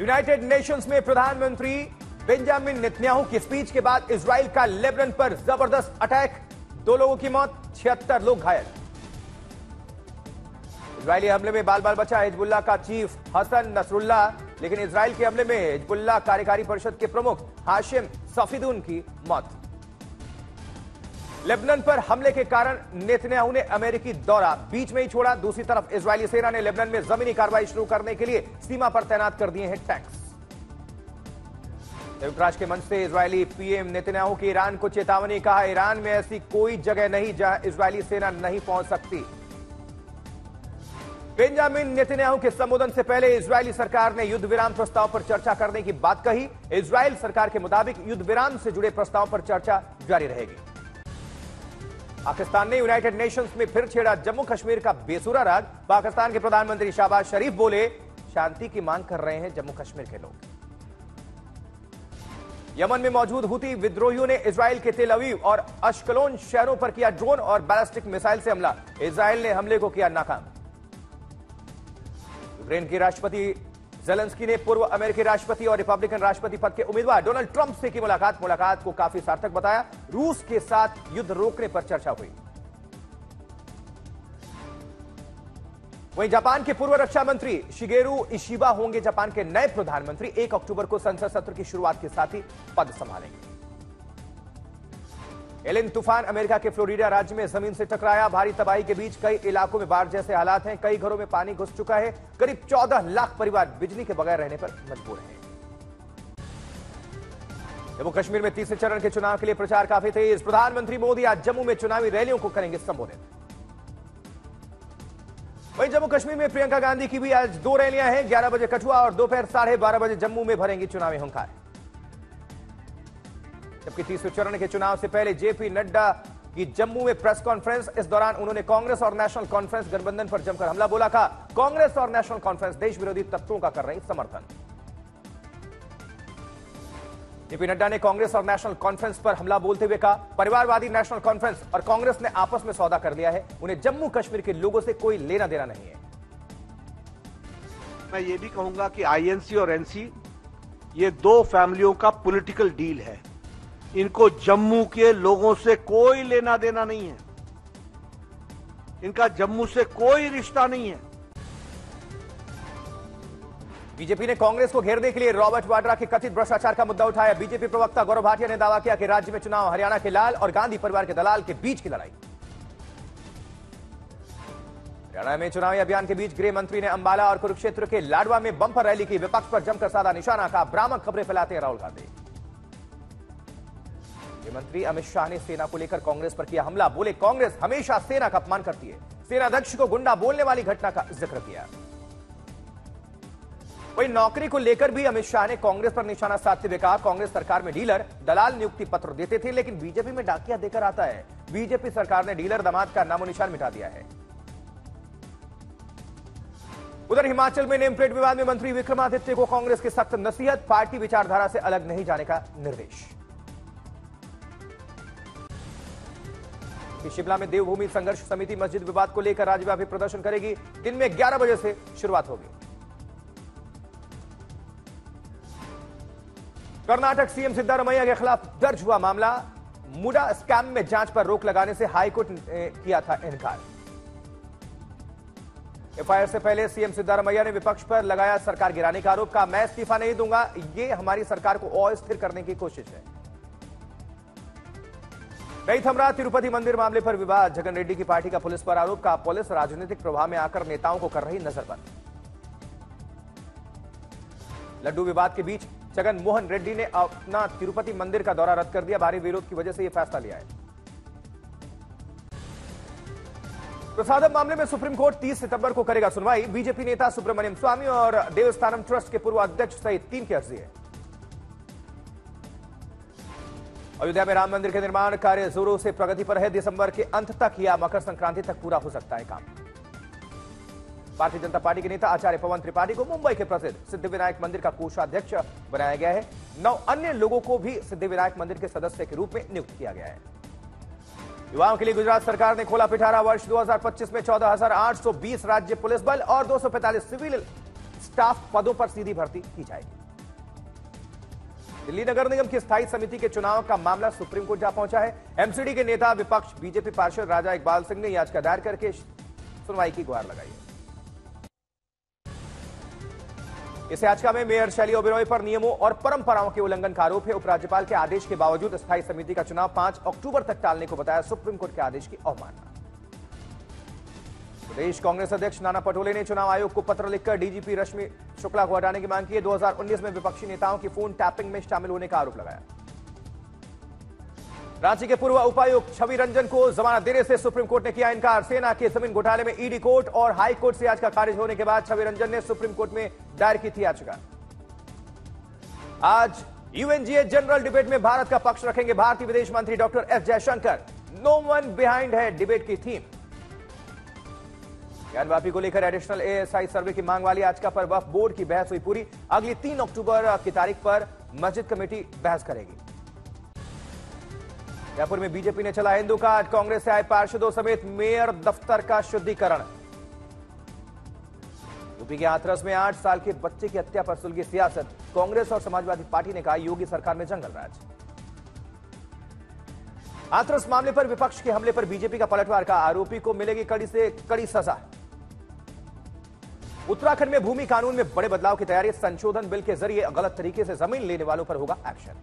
United Nations में प्रधानमंत्री Benjamin Netanyahu की स्पीच के बाद इसराइल का लेबनन पर ज़बरदस्त अटैक। दो लोगों की मौत, छिहत्तर लोग घायल। इसराइली हमले में बाल बाल बचा हिजबुल्ला का चीफ हसन नसरुल्ला लेकिन इसराइल के हमले में हिजबुल्ला कार्यकारी परिषद के प्रमुख हाशिम सफीदून की मौत। लेबनान पर हमले के कारण नेतन्याहू ने अमेरिकी दौरा बीच में ही छोड़ा। दूसरी तरफ़ इजरायली सेना ने लेबनान में जमीनी कार्रवाई शुरू करने के लिए सीमा पर तैनात कर दिए हैं टैंक्स। संयुक्त राष्ट्र के मंच से इजरायली पीएम नेतन्याहू की ईरान को चेतावनी, कहा, ईरान में ऐसी कोई जगह नहीं जहाँ इजरायली सेना नहीं पहुँच सकती। बेंजामिन नेतन्याहू के संबोधन से पहले इजरायली सरकार ने युद्ध विराम प्रस्ताव पर चर्चा करने की बात कही। इजरायल सरकार के मुताबिक युद्ध विराम से जुड़े प्रस्ताव पर चर्चा जारी रहेगी। पाकिस्तान ने यूनाइटेड नेशंस में फिर छेड़ा जम्मू कश्मीर का बेसुरा राज। पाकिस्तान के प्रधानमंत्री शाहबाज शरीफ बोले, शांति की मांग कर रहे हैं जम्मू कश्मीर के लोग. यमन में मौजूद हुती विद्रोहियों ने इसराइल के तेल अवीव और अश्कलोन शहरों पर किया ड्रोन और बैलिस्टिक मिसाइल से हमला। इसराइल ने हमले को किया नाकाम। यूक्रेन के राष्ट्रपति जेलेंस्की ने पूर्व अमेरिकी राष्ट्रपति और रिपब्लिकन राष्ट्रपति पद के उम्मीदवार डोनाल्ड ट्रंप से की मुलाकात। मुलाकात को काफ़ी सार्थक बताया। रूस के साथ युद्ध रोकने पर चर्चा हुई। वहीं जापान के पूर्व रक्षा मंत्री शिगेरू इशिबा होंगे जापान के नए प्रधानमंत्री। एक अक्टूबर को संसद सत्र की शुरुआत के साथ ही पद संभालेंगे। एलिन तूफ़ान अमेरिका के फ्लोरिडा राज्य में ज़मीन से टकराया। भारी तबाही के बीच कई इलाकों में बाढ़ जैसे हालात हैं। कई घरों में पानी घुस चुका है। करीब 14 लाख परिवार बिजली के बगैर रहने पर मजबूर हैं। जम्मू कश्मीर में तीसरे चरण के चुनाव के लिए प्रचार काफ़ी तेज। प्रधानमंत्री मोदी आज जम्मू में चुनावी रैलियों को करेंगे संबोधित। वहीं जम्मू कश्मीर में प्रियंका गांधी की भी आज दो रैलियाँ हैं। ग्यारह बजे कठुआ और दोपहर साढ़े बारह बजे जम्मू में भरेंगी चुनावी हुंकार। जबकि तीसरे चरण के चुनाव से पहले जेपी नड्डा की जम्मू में प्रेस कॉन्फ्रेंस। इस दौरान उन्होंने कांग्रेस और नेशनल कॉन्फ्रेंस गठबंधन पर जमकर हमला बोला था। कांग्रेस और नेशनल कॉन्फ्रेंस देश विरोधी तत्वों का कर रही समर्थन। जेपी नड्डा ने कांग्रेस और नेशनल कॉन्फ्रेंस पर हमला बोलते हुए कहा, परिवारवादी नेशनल कॉन्फ्रेंस और कांग्रेस ने आपस में सौदा कर लिया है। उन्हें जम्मू कश्मीर के लोगों से कोई लेना देना नहीं है। मैं ये भी कहूँगा कि आईएनसी और एनसी, ये दो फैमिलियों का पॉलिटिकल डील है। इनको जम्मू के लोगों से कोई लेना देना नहीं है। इनका जम्मू से कोई रिश्ता नहीं है। बीजेपी ने कांग्रेस को घेरने के लिए। रॉबर्ट वाड्रा के कथित भ्रष्टाचार का मुद्दा उठाया। बीजेपी प्रवक्ता गौरव भाटिया ने दावा किया कि राज्य में चुनाव हरियाणा के लाल और गांधी परिवार के दलाल के बीच की लड़ाई। हरियाणा में चुनावी अभियान के बीच गृह मंत्री ने अंबाला और कुरुक्षेत्र के लाडवा में बंपर रैली की। विपक्ष पर जमकर साधा निशाना का भ्रामक खबरें फैलाते हैं राहुल गांधी। गृहमंत्री अमित शाह ने सेना को लेकर कांग्रेस पर किया हमला। बोले, कांग्रेस हमेशा सेना का अपमान करती है। सेना अध्यक्ष को गुंडा बोलने वाली घटना का ज़िक्र किया वही नौकरी को लेकर भी अमित शाह ने कांग्रेस पर निशाना साधते हुए कहा, कांग्रेस सरकार में डीलर दलाल नियुक्ति पत्र देते थे, लेकिन बीजेपी में डाकिया देकर आता है। बीजेपी सरकार ने डीलर दमाद का नामो निशान मिटा दिया है। उधर हिमाचल में नेम प्लेट विवाद में मंत्री विक्रमादित्य को कांग्रेस की सख्त नसीहत, पार्टी विचारधारा से अलग नहीं जाने का निर्देश। शिमला में देवभूमि संघर्ष समिति मस्जिद विवाद को लेकर राज्यव्यापी प्रदर्शन करेगी। दिन में 11 बजे से शुरुआत होगी। कर्नाटक सीएम सिद्धारमैया के खिलाफ दर्ज हुआ मामला। मुडा स्कैम में जाँच पर रोक लगाने से हाईकोर्ट ने किया था इनकार। एफआईआर से पहले सीएम सिद्धारमैया ने विपक्ष पर लगाया सरकार गिराने का आरोप। कहा, मैं इस्तीफा नहीं दूँगा। ये हमारी सरकार को अस्थिर करने की कोशिश है। कई थमरा तिरुपति मंदिर मामले पर विवाद। जगन रेड्डी की पार्टी का पुलिस पर आरोप, का पुलिस राजनीतिक प्रभाव में आकर नेताओं को कर रही नजरबंद। लड्डू विवाद के बीच जगन मोहन रेड्डी ने अपना तिरुपति मंदिर का दौरा रद्द कर दिया। भारी विरोध की वजह से यह फैसला लिया है। प्रसादम मामले में सुप्रीम कोर्ट 30 सितंबर को करेगा सुनवाई। बीजेपी नेता सुब्रमण्यम स्वामी और देवस्थानम ट्रस्ट के पूर्व अध्यक्ष सहित तीन की अर्जी है। अयोध्या में राम मंदिर के निर्माण कार्य जोरों से प्रगति पर है। दिसंबर के अंत तक या मकर संक्रांति तक पूरा हो सकता है काम। भारतीय जनता पार्टी के नेता आचार्य पवन त्रिपाठी को मुंबई के प्रसिद्ध सिद्धिविनायक मंदिर का कोषाध्यक्ष बनाया गया है। नौ अन्य लोगों को भी सिद्धिविनायक मंदिर के सदस्य के रूप में नियुक्त किया गया है। युवाओं के लिए गुजरात सरकार ने खोला पिठारा। वर्ष 2025 में 14,820 राज्य पुलिस बल और 245 सिविल स्टाफ पदों पर सीधी भर्ती की जाएगी। दिल्ली नगर निगम की स्थायी समिति के चुनाव का मामला सुप्रीम कोर्ट जा पहुँचा है। एमसीडी के नेता विपक्ष बीजेपी पार्षद राजा इकबाल सिंह ने याचिका दायर करके सुनवाई की गुहार लगाई इस याचिका में मेयर शैली ओबेरॉय पर नियमों और परंपराओं के उल्लंघन का आरोप है। उपराज्यपाल के आदेश के बावजूद स्थायी समिति का चुनाव 5 अक्टूबर तक टालने को बताया सुप्रीम कोर्ट के आदेश की अवमानना। प्रदेश कांग्रेस अध्यक्ष नाना पटोले ने चुनाव आयोग को पत्र लिखकर डीजीपी रश्मि शुक्ला को हटाने की मांग की है। 2019 में विपक्षी नेताओं की फ़ोन टैपिंग में शामिल होने का आरोप लगाया। रांची के पूर्व उपायुक्त छवि रंजन को जमानत देने से सुप्रीम कोर्ट ने किया इनकार। सेना के ज़मीन घोटाले में ईडी कोर्ट और हाई कोर्ट से आज का खारिज होने के बाद छवि रंजन ने सुप्रीम कोर्ट में दायर की थी याचिका। आज यूएनजीए जनरल डिबेट में भारत का पक्ष रखेंगे। भारतीय विदेश मंत्री doctor S Jaishankar. No one behind है डिबेट की थीम। ज्ञानवापी को लेकर एडिशनल एएसआई सर्वे की मांग वाली आज का पर वफ बोर्ड की बहस हुई पूरी। अगली तीन अक्टूबर की तारीख पर मस्जिद कमेटी बहस करेगी। जयपुर में बीजेपी ने चला हिंदू का, आज कांग्रेस से आए पार्षदों समेत मेयर दफ्तर का शुद्धिकरण। यूपी के हाथरस में आठ साल के बच्चे की हत्या पर सुलगी सियासत। कांग्रेस और समाजवादी पार्टी ने कहा, योगी सरकार में जंगल राज। हाथरस मामले पर विपक्ष के हमले पर बीजेपी का पलटवार का आरोपी को मिलेगी कड़ी से कड़ी सजा। उत्तराखंड में भूमि कानून में बड़े बदलाव की तैयारी, संशोधन बिल के ज़रिए गलत तरीके से ज़मीन लेने वालों पर होगा एक्शन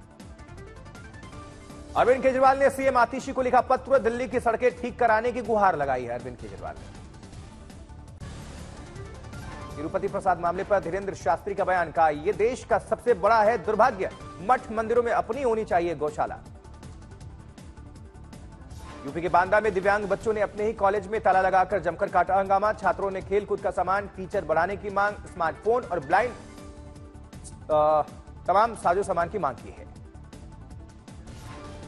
अरविंद केजरीवाल ने सीएम आतिशी को लिखा पत्र, दिल्ली की सड़कें ठीक कराने की गुहार लगाई है अरविंद केजरीवाल ने। तिरुपति प्रसाद मामले पर धीरेन्द्र शास्त्री का बयान, कहा यह देश का सबसे बड़ा है, दुर्भाग्य, मठ मंदिरों में अपनी होनी चाहिए गौशाला। यूपी के बांदा में दिव्यांग बच्चों ने अपने ही कॉलेज में ताला लगाकर जमकर काटा हंगामा। छात्रों ने खेलकूद का सामान, टीचर बढ़ाने की मांग, स्मार्टफ़ोन और ब्लाइंड तमाम साजो सामान की मांग की है।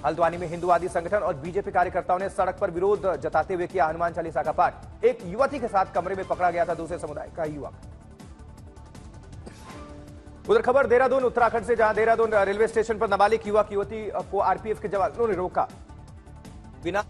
हल्द्वानी में हिंदुवादी संगठन और बीजेपी कार्यकर्ताओं ने सड़क पर विरोध जताते हुए किया हनुमान चालीसा का पाठ। एक युवती के साथ कमरे में पकड़ा गया था दूसरे समुदाय का युवक। उधर खबर, देहरादून, उत्तराखंड से जहाँ देहरादून रेलवे स्टेशन पर नाबालिग युवक, युवती को आरपीएफ के जवानों ने रोका। बिना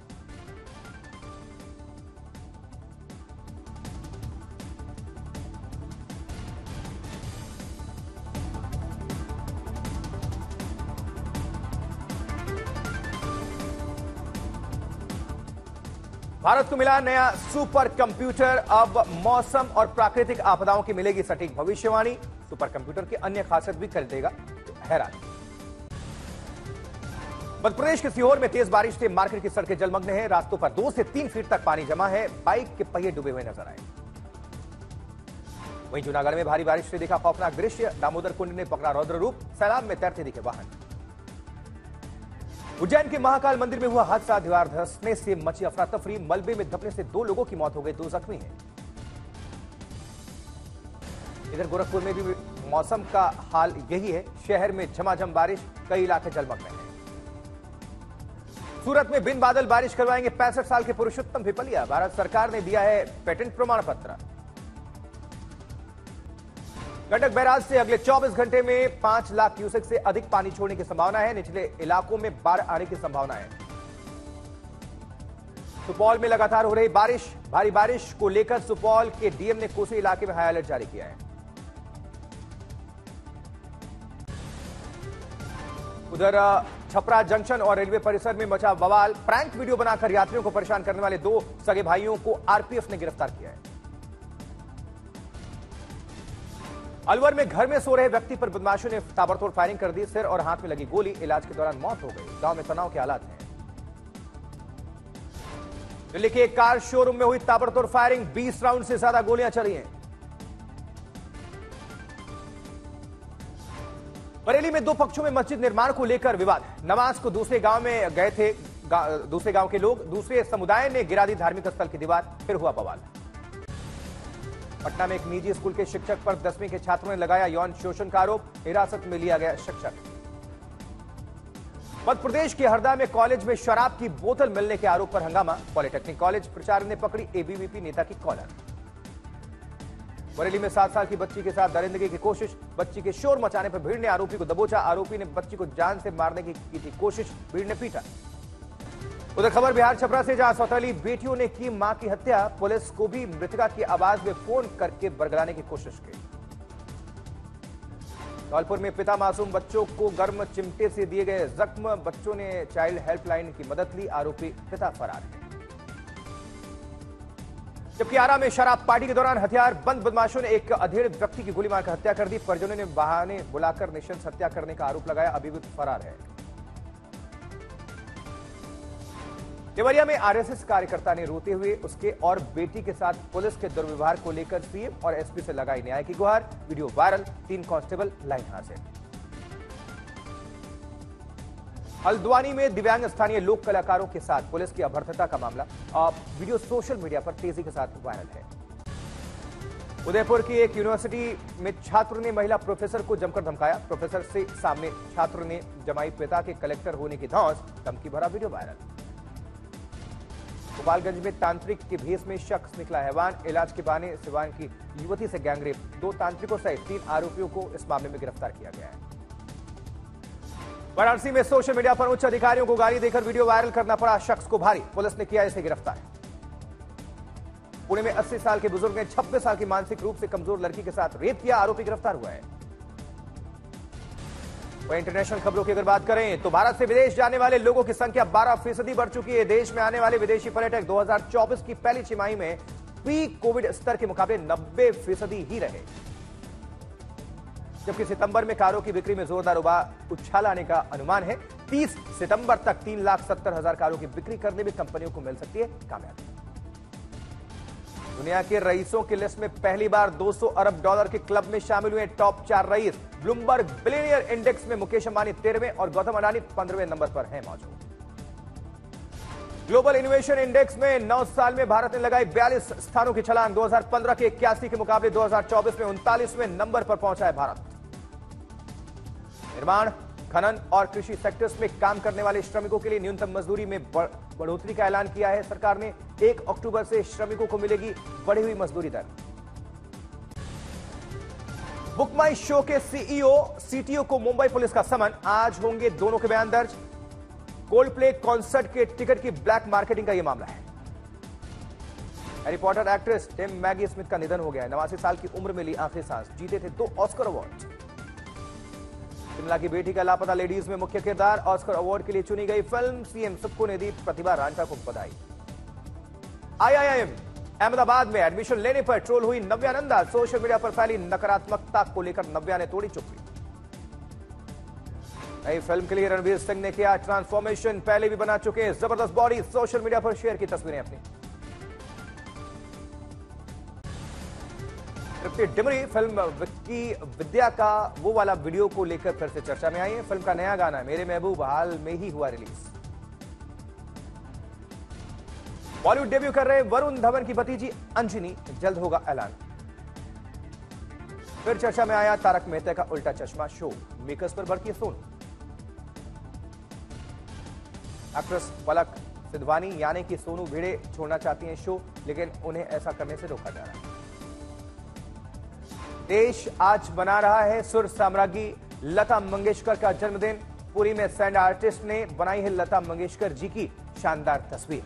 भारत को मिला नया सुपर कंप्यूटर अब मौसम और प्राकृतिक आपदाओं की मिलेगी सटीक भविष्यवाणी। सुपर कंप्यूटर की अन्य खासियत भी कर देगा हैरान। मध्य प्रदेश के सीहोर में तेज बारिश से मार्केट की सड़कें जलमग्न हैं। रास्तों पर दो से तीन फीट तक पानी जमा है। बाइक के पहिए डूबे हुए नज़र आए। वहीं जूनागढ़ में भारी बारिश से देखा खौफनाक दृश्य। दामोदर कुंड ने पकड़ा रौद्र रूप। सैलाब में तैरते दिखे वाहन। उज्जैन के महाकाल मंदिर में हुआ हादसा। दीवार धसने से मची अफरा तफरी। मलबे में धपने से दो लोगों की मौत हो गई। दो जख्मी हैं। इधर गोरखपुर में भी मौसम का हाल यही है। शहर में झमाझम बारिश। कई इलाके जलमग्न हैं। सूरत में बिन बादल बारिश करवाएँगे पैंसठ साल के पुरुषोत्तम भिपलिया। भारत सरकार ने दिया है पेटेंट प्रमाण पत्र गंडक बैराज से अगले 24 घंटे में 5 लाख क्यूसेक से अधिक पानी छोड़ने की संभावना है। निचले इलाकों में बाढ़ आने की संभावना है। सुपौल में लगातार हो रही बारिश। भारी बारिश को लेकर सुपौल के डीएम ने कोसी इलाके में हाई अलर्ट जारी किया है। उधर छपरा जंक्शन और रेलवे परिसर में मचा बवाल। प्रैंक वीडियो बनाकर यात्रियों को परेशान करने वाले दो सगे भाइयों को आरपीएफ ने गिरफ़्तार किया है। अलवर में घर में सो रहे व्यक्ति पर बदमाशों ने ताबड़तोड़ फायरिंग कर दी, सिर और हाथ में लगी गोली। इलाज के दौरान मौत हो गई। गाँव में तनाव के हालात हैं। दिल्ली के एक कार शोरूम में हुई ताबड़तोड़ फायरिंग। 20 राउंड से ज़्यादा गोलियाँ चली हैं। बरेली में दो पक्षों में मस्जिद निर्माण को लेकर विवाद। नमाज़ को दूसरे गाँव में गए थे गा, दूसरे गाँव के लोग दूसरे समुदाय ने गिरा दी धार्मिक स्थल की दीवार फिर हुआ बवाल। पटना में एक निजी स्कूल के शिक्षक पर दसवीं के छात्रों ने लगाया यौन शोषण का आरोप हिरासत में लिया गया शिक्षक। मध्य प्रदेश के हरदा में कॉलेज में शराब की बोतल मिलने के आरोप पर हंगामा पॉलिटेक्निक कॉलेज प्रचार ने पकड़ी एबीवीपी नेता की कॉलर। बरेली में सात साल की बच्ची के साथ दरिंदगी की कोशिश, बच्ची के शोर मचाने पर भीड़ ने आरोपी को दबोचा। आरोपी ने बच्ची को जान से मारने की की थी कोशिश, भीड़ ने पीटा। उधर खबर, बिहार छपरा से जहाँ सौतेली बेटियों ने की माँ की हत्या, पुलिस को भी मृतका की आवाज़ में फ़ोन करके बरगलाने की कोशिश की। धौलपुर में पिता मासूम बच्चों को गर्म चिमटे से दिए गए जख्म, बच्चों ने चाइल्ड हेल्पलाइन की मदद ली, आरोपी पिता फरार है। जबकि आरा में शराब पार्टी के दौरान हथियार बंद बदमाशों ने एक अधेड़ व्यक्ति की गोली मारकर हत्या कर दी। परिजनों ने बहाने बुलाकर निशंस हत्या करने का आरोप लगाया। अभियुक्त फरार है। देवरिया में आरएसएस कार्यकर्ता ने रोते हुए उसके और बेटी के साथ पुलिस के दुर्व्यवहार को लेकर सीएम और एसपी से लगाई न्याय की गुहार। वीडियो वायरल, तीन कांस्टेबल लाइन हाजिर हल्द्वानी में दिव्यांग स्थानीय लोक कलाकारों के साथ पुलिस की अभर्थता का मामला। वीडियो सोशल मीडिया पर तेज़ी के साथ वायरल है। उदयपुर की एक यूनिवर्सिटी में छात्र ने महिला प्रोफेसर को जमकर धमकाया। प्रोफेसर से सामने छात्र ने जमाई पिता के कलेक्टर होने की धौस, धमकी भरा वीडियो वायरल। गोपालगंज में तांत्रिक के भेस में शख्स निकला हैवान। इलाज के बहाने सिवान की युवती से गैंगरेप। दो तांत्रिकों सहित तीन आरोपियों को इस मामले में गिरफ़्तार किया गया है। वाराणसी में सोशल मीडिया पर उच्च अधिकारियों को गाली देकर वीडियो वायरल करना पड़ा शख्स को भारी। पुलिस ने किया इसे गिरफ़्तार। पुणे में 80 साल के बुज़ुर्ग ने 26 साल की मानसिक रूप से कमज़ोर लड़की के साथ रेप किया, आरोपी गिरफ़्तार हुआ है वहीं इंटरनेशनल खबरों की अगर बात करें तो भारत से विदेश जाने वाले लोगों की संख्या 12 फ़ीसदी बढ़ चुकी है। देश में आने वाले विदेशी पर्यटक 2024 की पहली छिमाही में पीक कोविड स्तर के मुकाबले 90 फ़ीसदी ही रहे। जबकि सितंबर में कारों की बिक्री में जोरदार उछाल आने का अनुमान है। 30 सितंबर तक तीन लाख सत्तर हज़ार कारों की बिक्री करने में कंपनियों को मिल सकती है कामयाबी। दुनिया के रईसों की लिस्ट में पहली बार 200 अरब डॉलर के क्लब में शामिल हुए टॉप चार रईस। ब्लूमबर्ग बिलियनियर इंडेक्स में मुकेश अंबानी तेरहवें और गौतम अडानी पंद्रहवें नंबर पर हैं मौजूद। ग्लोबल इनोवेशन इंडेक्स में 9 साल में भारत ने लगाई 42 स्थानों की छलांग। 2015 के इक्यासी के मुकाबले 2024 में उनतालीसवें नंबर पर पहुँचा है भारत। निर्माण, खनन और कृषि सेक्टर्स में काम करने वाले श्रमिकों के लिए न्यूनतम मजदूरी में बढ़ोतरी का ऐलान किया है। सरकार ने एक अक्टूबर से श्रमिकों को मिलेगी बढ़ी हुई मजदूरी दर। बुक माई शो के सीईओ सीटीओ को मुंबई पुलिस का समन। आज होंगे दोनों के बयान दर्ज। कोल्ड प्ले कॉन्सर्ट के टिकट की ब्लैक मार्केटिंग का यह मामला है। Reporter actress Dame Maggie Smith का निधन हो गया है। नवासी साल की उम्र में ली आखिरी सांस। जीते थे दो ऑस्कर अवार्ड शिमला की बेटी का लापता लेडीज़ में मुख्य किरदार, ऑस्कर अवार्ड के लिए चुनी गई फ़िल्म, सीएम सबको ने दी प्रतिभा रांचा को बधाई। आईआईएम, अहमदाबाद में एडमिशन लेने पर ट्रोल हुई नव्यानंदा सोशल मीडिया पर फैली नकारात्मकता को लेकर नव्या ने तोड़ी चुप्पी। नई फ़िल्म के लिए रणवीर सिंह ने किया ट्रांसफॉर्मेशन पहले भी बना चुके ज़बरदस्त बॉडी सोशल मीडिया पर शेयर की तस्वीरें अपनी। तृप्ति डिमरी फ़िल्म विक्की विद्या का वो वाला वीडियो को लेकर फिर से चर्चा में आई है। फ़िल्म का नया गाना, मेरे महबूब, हाल में ही हुआ रिलीज़। बॉलीवुड डेब्यू कर रहे वरुण धवन की भतीजी अंजनी। जल्द होगा ऐलान। फिर चर्चा में आया तारक मेहता का उल्टा चश्मा शो, मेकर्स पर बढ़ती सोन। एक्ट्रेस पलक सिद्धवानी, यानी कि सोनू भिड़े छोड़ना चाहती हैं शो, लेकिन उन्हें ऐसा करने से रोका जा रहा है। देश आज बना रहा है सुर साम्राज्ञी लता मंगेशकर का जन्मदिन। पुरी में सैंड आर्टिस्ट ने बनाई है लता मंगेशकर जी की शानदार तस्वीर।